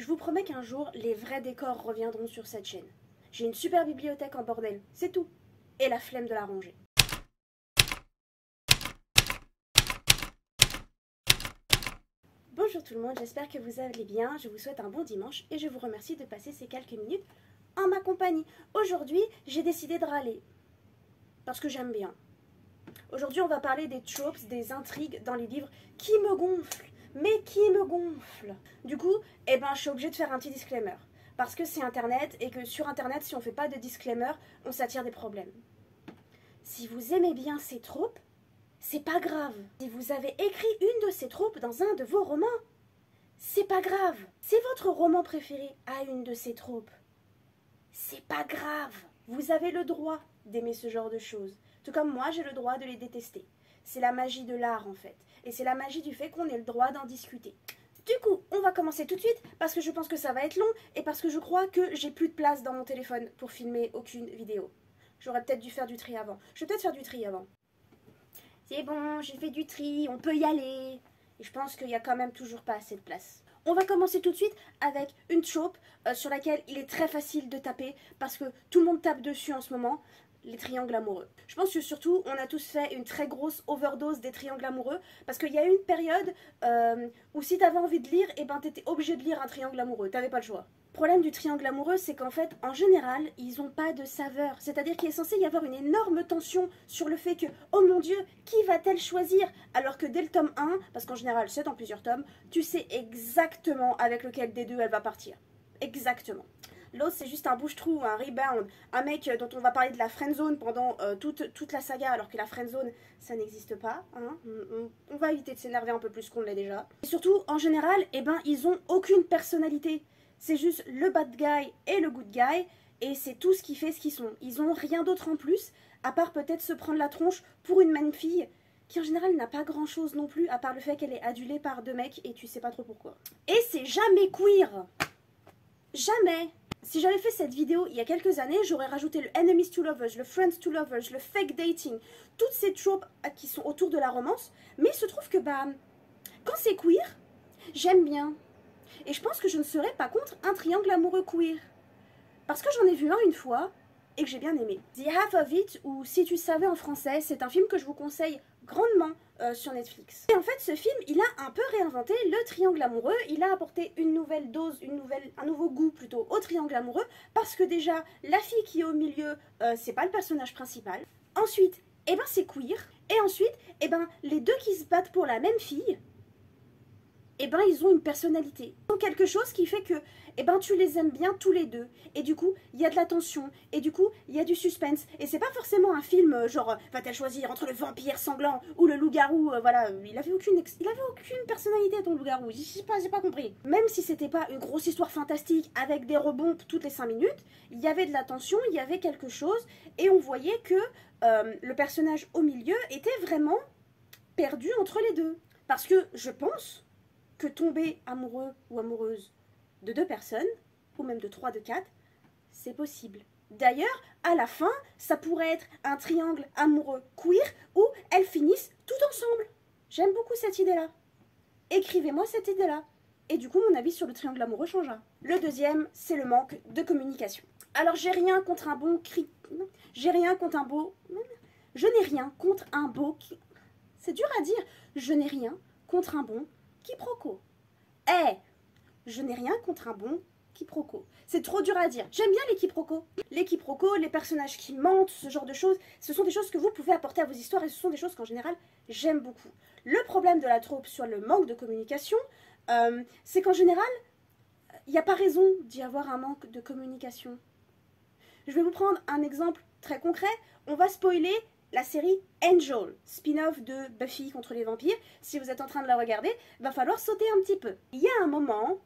Je vous promets qu'un jour, les vrais décors reviendront sur cette chaîne. J'ai une super bibliothèque en bordel, c'est tout. Et la flemme de la ranger. Bonjour tout le monde, j'espère que vous allez bien. Je vous souhaite un bon dimanche et je vous remercie de passer ces quelques minutes en ma compagnie. Aujourd'hui, j'ai décidé de râler. Parce que j'aime bien. Aujourd'hui, on va parler des tropes, des intrigues dans les livres qui me gonflent mais qui me gonfle. Du coup, eh ben, je suis obligée de faire un petit disclaimer. Parce que c'est Internet et que sur Internet, si on ne fait pas de disclaimer, on s'attire des problèmes. Si vous aimez bien ces troupes, c'est pas grave. Si vous avez écrit une de ces troupes dans un de vos romans, c'est pas grave. Si votre roman préféré a une de ces troupes, c'est pas grave. Vous avez le droit d'aimer ce genre de choses. Tout comme moi, j'ai le droit de les détester. C'est la magie de l'art en fait. Et c'est la magie du fait qu'on ait le droit d'en discuter. Du coup, on va commencer tout de suite parce que je pense que ça va être long et parce que je crois que j'ai plus de place dans mon téléphone pour filmer aucune vidéo. J'aurais peut-être dû faire du tri avant. Je vais peut-être faire du tri avant. C'est bon, j'ai fait du tri, on peut y aller. Et je pense qu'il n'y a quand même toujours pas assez de place. On va commencer tout de suite avec une trope euh, sur laquelle il est très facile de taper parce que tout le monde tape dessus en ce moment les triangles amoureux. Je pense que surtout, on a tous fait une très grosse overdose des triangles amoureux, parce qu'il y a eu une période euh, où si t'avais envie de lire, et eh ben t'étais obligé de lire un triangle amoureux, t'avais pas le choix. Le problème du triangle amoureux, c'est qu'en fait, en général, ils ont pas de saveur. C'est-à-dire qu'il est censé y avoir une énorme tension sur le fait que, oh mon dieu, qui va-t-elle choisir? Alors que dès le tome 1, parce qu'en général c'est dans plusieurs tomes, tu sais exactement avec lequel des deux elle va partir. Exactement. L'autre, c'est juste un bouche-trou, un rebound, un mec dont on va parler de la friendzone pendant euh, toute, toute, la saga, alors que la friendzone, ça n'existe pas. Hein. On, va éviter de s'énerver un peu plus qu'on l'est déjà. Et surtout, en général, eh ben, ils ont aucune personnalité. C'est juste le bad guy et le good guy, et c'est tout ce qui fait ce qu'ils sont. Ils ont rien d'autre en plus, à part peut-être se prendre la tronche pour une même fille qui en général n'a pas grand chose non plus, à part le fait qu'elle est adulée par deux mecs et tu sais pas trop pourquoi. Et c'est jamais queer Jamais si j'avais fait cette vidéo il y a quelques années, j'aurais rajouté le enemies to lovers, le friends to lovers, le fake dating, toutes ces tropes qui sont autour de la romance. Mais il se trouve que, bah, quand c'est queer, j'aime bien. Et je pense que je ne serais pas contre un triangle amoureux queer. Parce que j'en ai vu un une fois et que j'ai bien aimé. The Half of It, ou Si tu savais en français, c'est un film que je vous conseille grandement euh, sur Netflix. Et en fait, ce film, il a un peu réinventé le triangle amoureux. Il a apporté une nouvelle dose, une nouvelle, un nouveau goût plutôt au triangle amoureux, parce que déjà, la fille qui est au milieu, euh, c'est pas le personnage principal. Ensuite, eh ben c'est queer. Et ensuite, eh ben les deux qui se battent pour la même fille, eh ben ils ont une personnalité. Ils ont quelque chose qui fait que eh ben tu les aimes bien tous les deux. Et du coup, il y a de la tension, et du coup, il y a du suspense. Et c'est pas forcément un film euh, genre, va-t-elle choisir entre le vampire sanglant ou le loup-garou, euh, voilà, il avait aucune, il avait aucune personnalité ton loup-garou, j'ai pas, pas compris. Même si c'était pas une grosse histoire fantastique avec des rebonds toutes les 5 minutes, il y avait de la tension, il y avait quelque chose, et on voyait que euh, le personnage au milieu était vraiment perdu entre les deux. Parce que je pense que tomber amoureux ou amoureuse de deux personnes, ou même de trois, de quatre, c'est possible. D'ailleurs, à la fin, ça pourrait être un triangle amoureux queer où elles finissent tout ensemble. J'aime beaucoup cette idée-là. Écrivez-moi cette idée-là. Et du coup, mon avis sur le triangle amoureux changera. Le deuxième, c'est le manque de communication. Alors, j'ai rien contre un bon cri. J'ai rien contre un beau. Je n'ai rien contre un beau. C'est dur à dire. Je n'ai rien contre un bon quiproquo. Eh je n'ai rien contre un bon quiproquo. C'est trop dur à dire. J'aime bien les quiproquos. Les quiproquos, les personnages qui mentent, ce genre de choses, ce sont des choses que vous pouvez apporter à vos histoires et ce sont des choses qu'en général, j'aime beaucoup. Le problème de la troupe sur le manque de communication, euh, c'est qu'en général, il n'y a pas raison d'y avoir un manque de communication. Je vais vous prendre un exemple très concret. On va spoiler la série Angel, spin-off de Buffy contre les vampires. Si vous êtes en train de la regarder, va falloir sauter un petit peu. Il y a un moment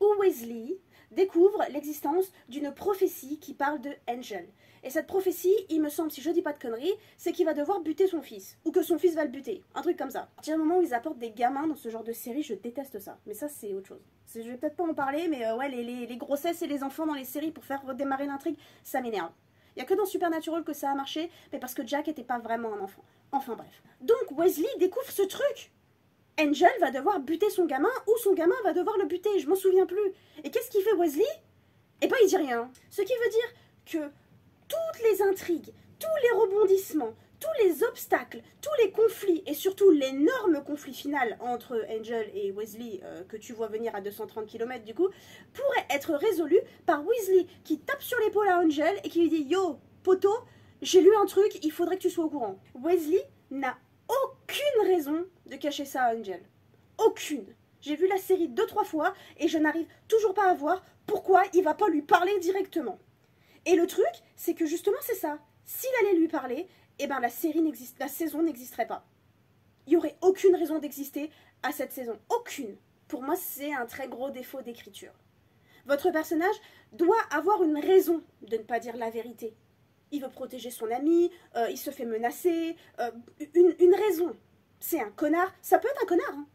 où Wesley découvre l'existence d'une prophétie qui parle de Angel. Et cette prophétie, il me semble, si je dis pas de conneries, c'est qu'il va devoir buter son fils. Ou que son fils va le buter. Un truc comme ça. À partir du moment où ils apportent des gamins dans ce genre de série, je déteste ça. Mais ça, c'est autre chose. Je vais peut-être pas en parler, mais euh, ouais, les, grossesses et les enfants dans les séries pour faire redémarrer l'intrigue, ça m'énerve. Il y a que dans Supernatural que ça a marché, mais parce que Jack était pas vraiment un enfant. Enfin bref. Donc Wesley découvre ce truc Angel va devoir buter son gamin ou son gamin va devoir le buter, je m'en souviens plus. Et fait Wesley? Eh ben il dit rien. Ce qui veut dire que toutes les intrigues, tous les rebondissements, tous les obstacles, tous les conflits et surtout l'énorme conflit final entre Angel et Weasley euh, que tu vois venir à 230 km du coup, pourraient être résolus par Weasley qui tape sur l'épaule à Angel et qui lui dit Yo, poto, j'ai lu un truc, il faudrait que tu sois au courant. Weasley n'a aucune raison de cacher ça à Angel. Aucune. J'ai vu la série deux trois fois et je n'arrive toujours pas à voir pourquoi il va pas lui parler directement. Et le truc, c'est que justement c'est ça. S'il allait lui parler, eh ben la série n'existe, la saison n'existerait pas. Il y aurait aucune raison d'exister à cette saison, aucune. Pour moi, c'est un très gros défaut d'écriture. Votre personnage doit avoir une raison de ne pas dire la vérité. Il veut protéger son ami, euh, il se fait menacer, euh, une, raison. C'est un connard, ça peut être un connard, hein.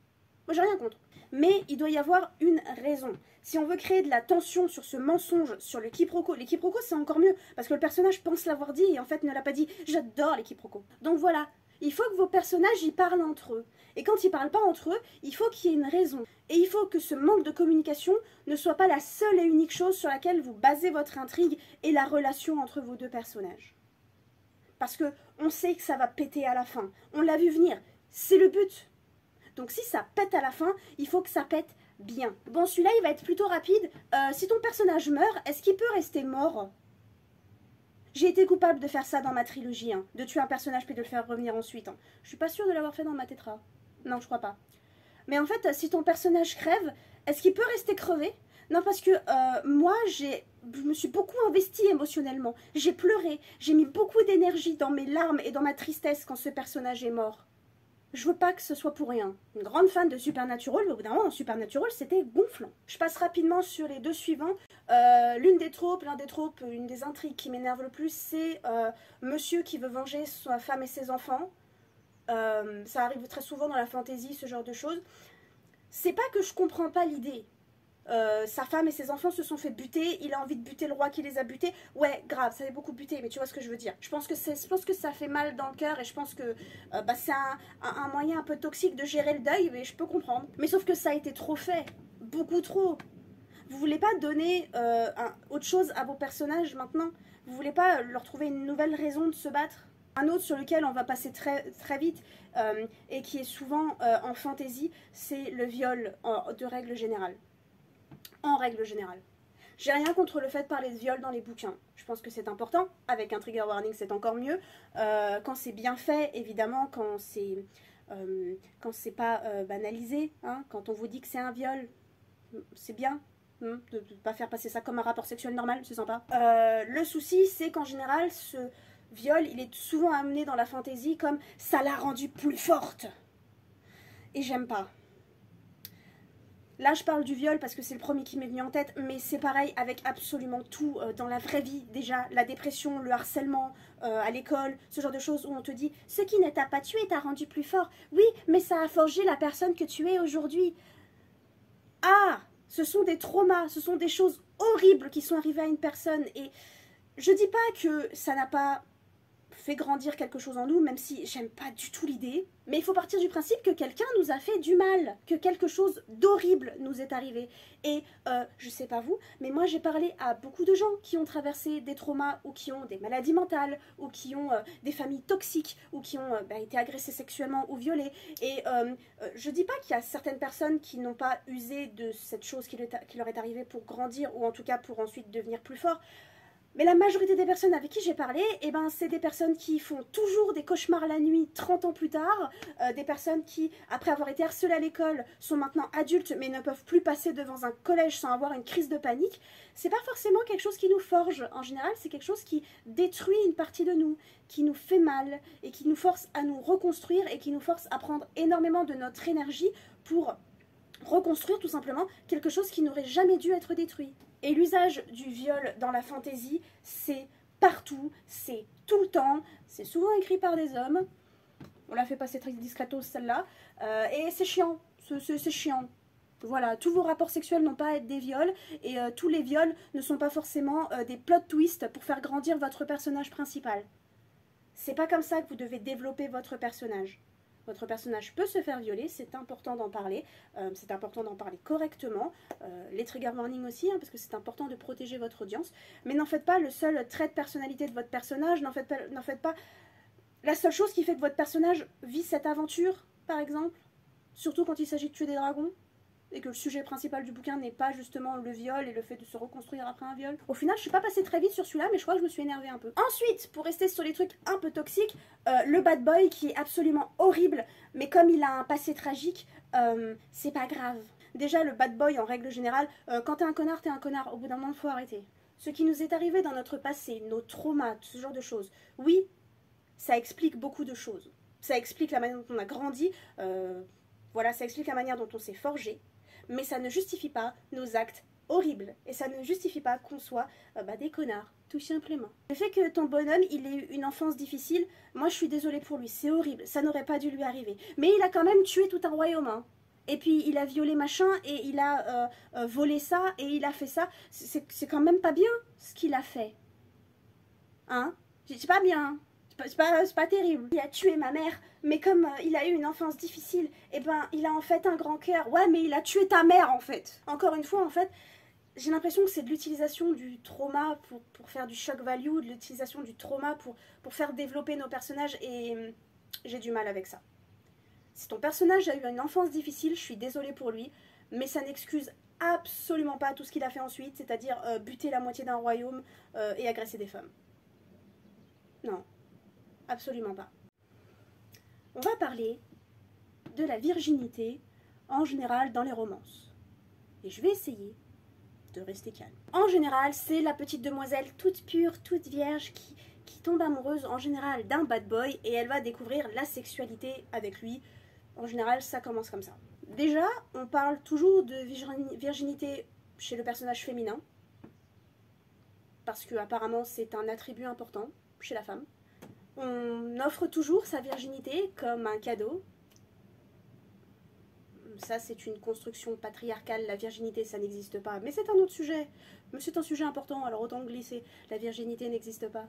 moi j'ai rien contre. Mais il doit y avoir une raison. Si on veut créer de la tension sur ce mensonge, sur le quiproquo, les quiproquos c'est encore mieux, parce que le personnage pense l'avoir dit et en fait ne l'a pas dit. J'adore les quiproquos. Donc voilà, il faut que vos personnages y parlent entre eux. Et quand ils parlent pas entre eux, il faut qu'il y ait une raison. Et il faut que ce manque de communication ne soit pas la seule et unique chose sur laquelle vous basez votre intrigue et la relation entre vos deux personnages. Parce que on sait que ça va péter à la fin. On l'a vu venir. C'est le but. Donc si ça pète à la fin, il faut que ça pète bien. Bon, celui-là, il va être plutôt rapide. Euh, si ton personnage meurt, est-ce qu'il peut rester mort? J'ai été coupable de faire ça dans ma trilogie, hein, de tuer un personnage puis de le faire revenir ensuite. Hein. Je suis pas sûre de l'avoir fait dans ma tétra. Non, je crois pas. Mais en fait, si ton personnage crève, est-ce qu'il peut rester crevé? Non, parce que euh, moi, je me suis beaucoup investie émotionnellement. J'ai pleuré, j'ai mis beaucoup d'énergie dans mes larmes et dans ma tristesse quand ce personnage est mort je veux pas que ce soit pour rien. Une grande fan de Supernatural, mais au bout d'un moment, Supernatural, c'était gonflant. Je passe rapidement sur les deux suivants. Euh, l'une des tropes, l'un des tropes, une des intrigues qui m'énerve le plus, c'est euh, monsieur qui veut venger sa femme et ses enfants. Euh, ça arrive très souvent dans la fantasy, ce genre de choses. C'est pas que je comprends pas l'idée. Euh, sa femme et ses enfants se sont fait buter, il a envie de buter le roi qui les a butés. Ouais, grave, ça avait beaucoup buté, mais tu vois ce que je veux dire. Je pense que, ça fait mal dans le cœur et je pense que euh, bah, c'est un, moyen un peu toxique de gérer le deuil, mais je peux comprendre. Mais sauf que ça a été trop fait, beaucoup trop. Vous voulez pas donner euh, autre chose à vos personnages maintenant? Vous voulez pas leur trouver une nouvelle raison de se battre? Un autre sur lequel on va passer très, très vite et qui est souvent en fantaisie, c'est le viol de règle générale en règle générale. J'ai rien contre le fait de parler de viol dans les bouquins. Je pense que c'est important. Avec un trigger warning, c'est encore mieux. Euh, quand c'est bien fait, évidemment, quand c'est euh, quand c'est pas euh, banalisé, hein, quand on vous dit que c'est un viol, c'est bien. Hein, de ne pas faire passer ça comme un rapport sexuel normal, c'est sympa. le souci, c'est qu'en général, ce viol, il est souvent amené dans la fantaisie comme ça l'a rendue plus forte. Et j'aime pas. Là, je parle du viol parce que c'est le premier qui m'est venu en tête, mais c'est pareil avec absolument tout euh, dans la vraie vie. Déjà, la dépression, le harcèlement euh, à l'école, ce genre de choses où on te dit ce qui ne t'a pas tué t'a rendu plus fort. Oui, mais ça a forgé la personne que tu es aujourd'hui. Ah, ce sont des traumas, ce sont des choses horribles qui sont arrivées à une personne. Et je dis pas que ça n'a pas fait grandir quelque chose en nous, même si j'aime pas du tout l'idée. Mais il faut partir du principe que quelqu'un nous a fait du mal, que quelque chose d'horrible nous est arrivé. Et euh, je sais pas vous, mais moi j'ai parlé à beaucoup de gens qui ont traversé des traumas ou qui ont des maladies mentales ou qui ont euh, des familles toxiques ou qui ont euh, bah, été agressés sexuellement ou violés. Et je dis pas qu'il y a certaines personnes qui n'ont pas usé de cette chose qui leur est arrivée pour grandir ou en tout cas pour ensuite devenir plus fort. Mais la majorité des personnes avec qui j'ai parlé, eh ben, c'est des personnes qui font toujours des cauchemars la nuit 30 ans plus tard, euh, des personnes qui, après avoir été harcelées à l'école, sont maintenant adultes mais ne peuvent plus passer devant un collège sans avoir une crise de panique. C'est pas forcément quelque chose qui nous forge. En général, c'est quelque chose qui détruit une partie de nous, qui nous fait mal et qui nous force à nous reconstruire et qui nous force à prendre énormément de notre énergie pour reconstruire tout simplement quelque chose qui n'aurait jamais dû être détruit. Et l'usage du viol dans la fantaisie, c'est partout, c'est tout le temps, c'est souvent écrit par des hommes. On l'a fait passer très discretos celle-là. Euh, et c'est chiant, c'est chiant. Voilà, tous vos rapports sexuels n'ont pas à être des viols et euh, tous les viols ne sont pas forcément euh, des plot twists pour faire grandir votre personnage principal. C'est pas comme ça que vous devez développer votre personnage. Votre personnage peut se faire violer, c'est important d'en parler, euh, c'est important d'en parler correctement, euh, les trigger warnings aussi, hein, parce que c'est important de protéger votre audience, mais n'en faites pas le seul trait de personnalité de votre personnage, n'en faites, pas, faites pas la seule chose qui fait que votre personnage vit cette aventure, par exemple, surtout quand il s'agit de tuer des dragons, et que le sujet principal du bouquin n'est pas justement le viol et le fait de se reconstruire après un viol. Au final, je suis pas passée très vite sur celui-là, mais je crois que je me suis énervée un peu. Ensuite, pour rester sur les trucs un peu toxiques, euh, le bad boy qui est absolument horrible, mais comme il a un passé tragique, euh, c'est pas grave. Déjà, le bad boy, en règle générale, euh, quand t'es un connard, t'es un connard. Au bout d'un moment, faut arrêter. Ce qui nous est arrivé dans notre passé, nos traumas, ce genre de choses, oui, ça explique beaucoup de choses. Ça explique la manière dont on a grandi, voilà, ça explique la manière dont on s'est forgé, mais ça ne justifie pas nos actes horribles. Et ça ne justifie pas qu'on soit euh, bah, des connards, tout simplement. Le fait que ton bonhomme, il ait eu une enfance difficile, moi je suis désolée pour lui, c'est horrible, ça n'aurait pas dû lui arriver. Mais il a quand même tué tout un royaume, hein. Et puis il a violé machin, et il a euh, euh, volé ça, et il a fait ça. C'est quand même pas bien ce qu'il a fait. Hein? C'est pas bien. C'est pas, terrible. Il a tué ma mère, mais comme euh, il a eu une enfance difficile, eh ben il a en fait un grand cœur. Ouais, mais il a tué ta mère en fait. Encore une fois, en fait, j'ai l'impression que c'est de l'utilisation du trauma pour, pour, faire du shock value, de l'utilisation du trauma pour, pour faire développer nos personnages, et hum, j'ai du mal avec ça. Si ton personnage a eu une enfance difficile, je suis désolée pour lui, mais ça n'excuse absolument pas tout ce qu'il a fait ensuite, c'est-à-dire euh, buter la moitié d'un royaume euh, et agresser des femmes. Non. Absolument pas. On va parler de la virginité en général dans les romances. Et je vais essayer de rester calme. En général, c'est la petite demoiselle toute pure, toute vierge qui, qui tombe amoureuse en général d'un bad boy et elle va découvrir la sexualité avec lui. En général, ça commence comme ça. Déjà, on parle toujours de virginité chez le personnage féminin. Parce que apparemment c'est un attribut important chez la femme. On offre toujours sa virginité comme un cadeau. Ça, c'est une construction patriarcale. La virginité, ça n'existe pas. Mais c'est un autre sujet. Mais c'est un sujet important, alors autant glisser. La virginité n'existe pas.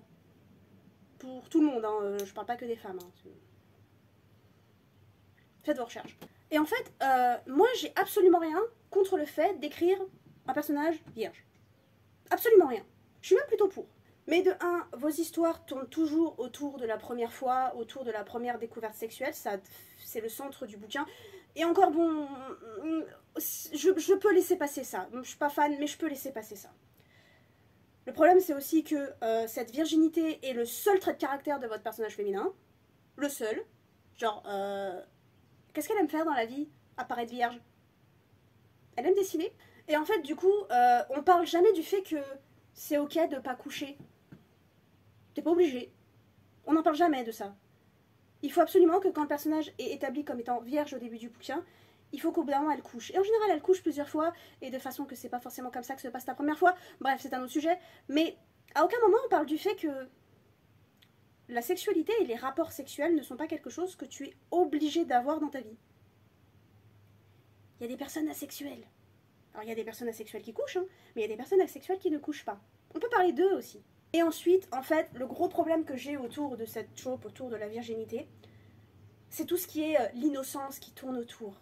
Pour tout le monde, hein. Euh, je parle pas que des femmes. Hein. Faites vos recherches. Et en fait, euh, moi, j'ai absolument rien contre le fait d'écrire un personnage vierge. Absolument rien. Je suis même plutôt pour. Mais de un, vos histoires tournent toujours autour de la première fois, autour de la première découverte sexuelle, ça c'est le centre du bouquin. Et encore bon, je, peux laisser passer ça. Je suis pas fan, mais je peux laisser passer ça. Le problème c'est aussi que euh, cette virginité est le seul trait de caractère de votre personnage féminin. Le seul. Genre, euh, qu'est-ce qu'elle aime faire dans la vie Apparaître vierge? Elle aime dessiner. Et en fait, du coup, euh, on parle jamais du fait que c'est ok de pas coucher T'es pas obligé. On n'en parle jamais de ça. Il faut absolument que quand le personnage est établi comme étant vierge au début du bouquin, il faut qu'au bout d'un moment elle couche. Et en général, elle couche plusieurs fois, et de façon que c'est pas forcément comme ça que se passe la première fois. Bref, c'est un autre sujet. Mais à aucun moment on parle du fait que la sexualité et les rapports sexuels ne sont pas quelque chose que tu es obligé d'avoir dans ta vie. Il y a des personnes asexuelles. Alors il y a des personnes asexuelles qui couchent, hein, mais il y a des personnes asexuelles qui ne couchent pas. On peut parler d'eux aussi. Et ensuite, en fait, le gros problème que j'ai autour de cette trope, autour de la virginité, c'est tout ce qui est euh, l'innocence qui tourne autour.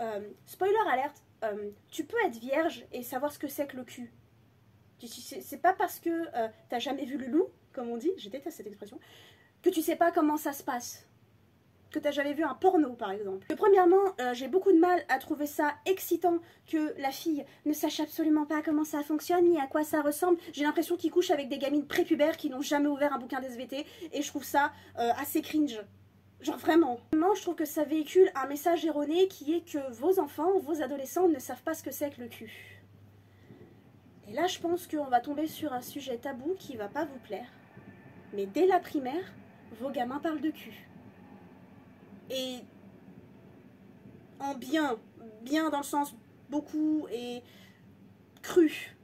Euh, spoiler alerte, euh, tu peux être vierge et savoir ce que c'est que le cul. C'est pas parce que t'as jamais vu le loup, comme on dit, je déteste cette expression, que tu sais pas comment ça se passe que tu jamais vu un porno par exemple. premièrement, euh, j'ai beaucoup de mal à trouver ça excitant que la fille ne sache absolument pas comment ça fonctionne ni à quoi ça ressemble. J'ai l'impression qu'il couche avec des gamines prépubères qui n'ont jamais ouvert un bouquin d'SVT et je trouve ça euh, assez cringe. Genre vraiment. Vraiment, je trouve que ça véhicule un message erroné qui est que vos enfants, vos adolescents ne savent pas ce que c'est que le cul. Et là, je pense qu'on va tomber sur un sujet tabou qui va pas vous plaire. Mais dès la primaire, vos gamins parlent de cul et en bien, bien dans le sens beaucoup et cru.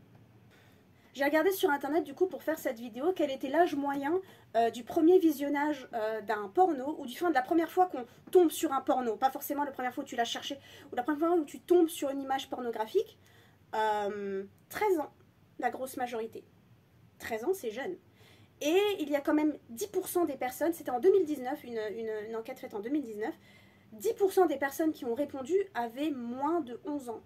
J'ai regardé sur internet du coup pour faire cette vidéo quel était l'âge moyen euh, du premier visionnage euh, d'un porno ou du fin de la première fois qu'on tombe sur un porno, pas forcément la première fois où tu l'as cherché ou la première fois où tu tombes sur une image pornographique. 13 euh, ans, la grosse majorité. 13 ans c'est jeune. Et il y a quand même 10% des personnes, c'était en 2019, une, enquête faite en 2019, 10% des personnes qui ont répondu avaient moins de 11 ans.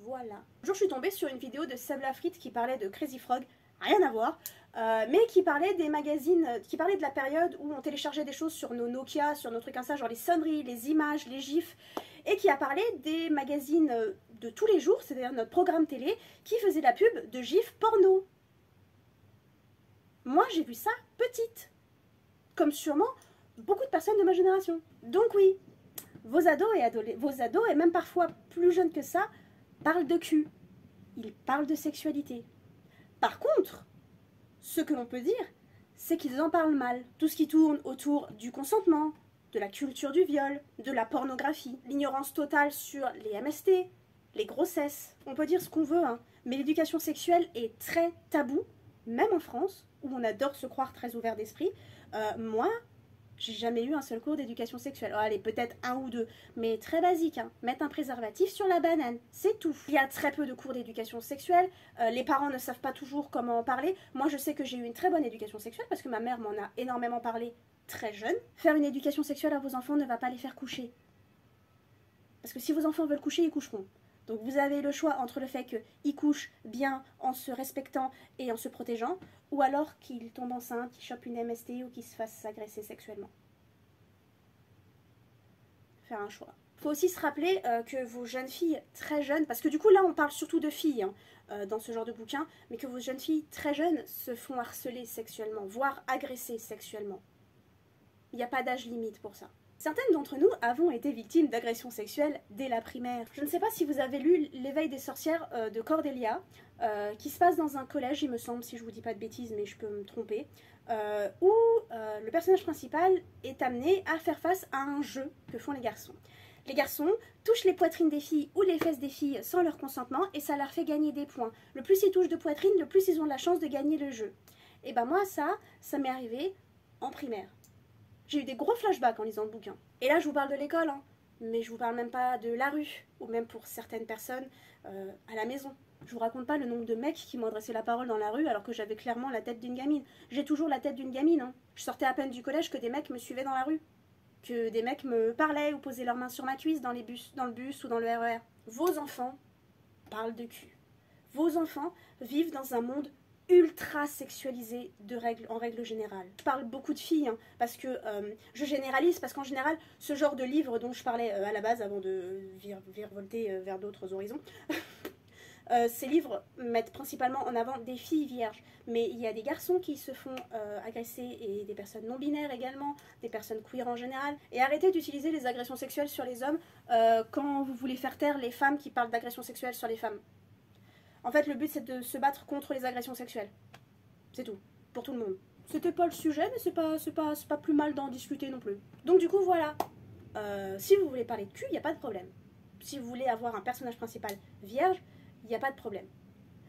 Voilà. Un jour, je suis tombée sur une vidéo de Seb Lafrite qui parlait de Crazy Frog, rien à voir, euh, mais qui parlait des magazines, qui parlait de la période où on téléchargeait des choses sur nos Nokia, sur nos trucs comme ça, genre les sonneries, les images, les gifs, et qui a parlé des magazines euh, de tous les jours, c'est-à-dire notre programme télé, qui faisait la pub de gifs porno. Moi, j'ai vu ça petite, comme sûrement beaucoup de personnes de ma génération. Donc oui, vos ados et vos ados, et même parfois plus jeunes que ça, parlent de cul. Ils parlent de sexualité. Par contre, ce que l'on peut dire, c'est qu'ils en parlent mal. Tout ce qui tourne autour du consentement, de la culture du viol, de la pornographie, l'ignorance totale sur les MST, les grossesses. On peut dire ce qu'on veut, hein, mais l'éducation sexuelle est très taboue, même en France, où on adore se croire très ouvert d'esprit. Euh, moi, j'ai jamais eu un seul cours d'éducation sexuelle. Oh, allez, peut-être un ou deux, mais très basique. Hein. Mettre un préservatif sur la banane, c'est tout. Il y a très peu de cours d'éducation sexuelle. Euh, les parents ne savent pas toujours comment en parler. Moi, je sais que j'ai eu une très bonne éducation sexuelle parce que ma mère m'en a énormément parlé très jeune. Faire une éducation sexuelle à vos enfants ne va pas les faire coucher. Parce que si vos enfants veulent coucher, ils coucheront. Donc vous avez le choix entre le fait qu'ils couchent bien en se respectant et en se protégeant, ou alors qu'ils tombent enceintes, qu'ils chopent une MST ou qu'ils se fassent agresser sexuellement. Faire un choix. Il faut aussi se rappeler euh, que vos jeunes filles très jeunes, parce que du coup là on parle surtout de filles hein, euh, dans ce genre de bouquin, mais que vos jeunes filles très jeunes se font harceler sexuellement, voire agresser sexuellement. Il n'y a pas d'âge limite pour ça. Certaines d'entre nous avons été victimes d'agressions sexuelles dès la primaire. Je ne sais pas si vous avez lu L'éveil des sorcières euh, de Cordelia, euh, qui se passe dans un collège, il me semble, si je vous dis pas de bêtises, mais je peux me tromper, euh, où le personnage principal est amené à faire face à un jeu que font les garçons. Les garçons touchent les poitrines des filles ou les fesses des filles sans leur consentement et ça leur fait gagner des points. Le plus ils touchent de poitrine, le plus ils ont la chance de gagner le jeu. Et ben moi ça, ça m'est arrivé en primaire. J'ai eu des gros flashbacks en lisant le bouquin. Et là, je vous parle de l'école, hein. mais je vous parle même pas de la rue, ou même pour certaines personnes euh, à la maison. Je vous raconte pas le nombre de mecs qui m'ont adressé la parole dans la rue alors que j'avais clairement la tête d'une gamine. J'ai toujours la tête d'une gamine. Hein. Je sortais à peine du collège que des mecs me suivaient dans la rue. Que des mecs me parlaient ou posaient leurs mains sur ma cuisse dans, dans le bus ou dans le RER. E Vos enfants parlent de cul. Vos enfants vivent dans un monde ultra sexualisé de règle, en règle générale. Je parle beaucoup de filles, hein, parce que euh, je généralise, parce qu'en général, ce genre de livre dont je parlais euh, à la base avant de virevolter euh, vers d'autres horizons, ces livres mettent principalement en avant des filles vierges, mais il y a des garçons qui se font agresser et des personnes non binaires également, des personnes queer en général. Et arrêtez d'utiliser les agressions sexuelles sur les hommes quand vous voulez faire taire les femmes qui parlent d'agressions sexuelles sur les femmes. En fait, le but, c'est de se battre contre les agressions sexuelles. C'est tout. Pour tout le monde. C'était pas le sujet, mais c'est pas, pas, pas plus mal d'en discuter non plus. Donc, du coup, voilà. Euh, si vous voulez parler de cul, il n'y a pas de problème. Si vous voulez avoir un personnage principal vierge, il n'y a pas de problème.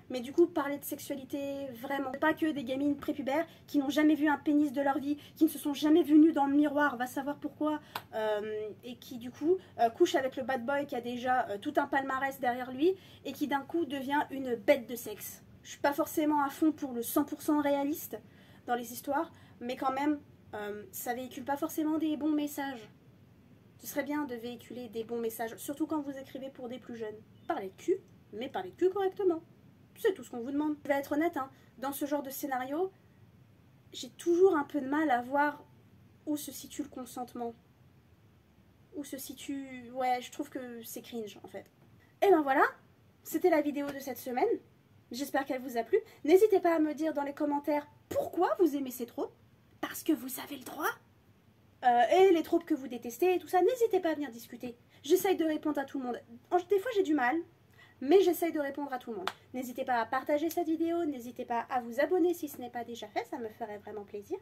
Mais du coup, parler de sexualité, vraiment, pas que des gamines prépubères qui n'ont jamais vu un pénis de leur vie, qui ne se sont jamais vues nues dans le miroir, va savoir pourquoi, euh, et qui du coup euh, couche avec le bad boy qui a déjà euh, tout un palmarès derrière lui, et qui d'un coup devient une bête de sexe. Je suis pas forcément à fond pour le 100% réaliste dans les histoires, mais quand même, ça véhicule pas forcément des bons messages. Ce serait bien de véhiculer des bons messages, surtout quand vous écrivez pour des plus jeunes. Parlez de cul, mais parlez de cul correctement. C'est tout ce qu'on vous demande. Je vais être honnête, hein, dans ce genre de scénario, j'ai toujours un peu de mal à voir où se situe le consentement. Où se situe... Ouais, je trouve que c'est cringe, en fait. Et ben voilà, c'était la vidéo de cette semaine. J'espère qu'elle vous a plu. N'hésitez pas à me dire dans les commentaires pourquoi vous aimez ces tropes. Parce que vous avez le droit. Euh, et les tropes que vous détestez et tout ça, n'hésitez pas à venir discuter. J'essaye de répondre à tout le monde. Des fois j'ai du mal, mais j'essaye de répondre à tout le monde. N'hésitez pas à partager cette vidéo, n'hésitez pas à vous abonner si ce n'est pas déjà fait, ça me ferait vraiment plaisir.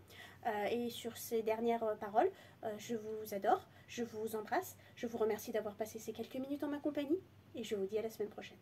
Euh, et sur ces dernières euh, paroles, euh, je vous adore, je vous embrasse, je vous remercie d'avoir passé ces quelques minutes en ma compagnie, et je vous dis à la semaine prochaine.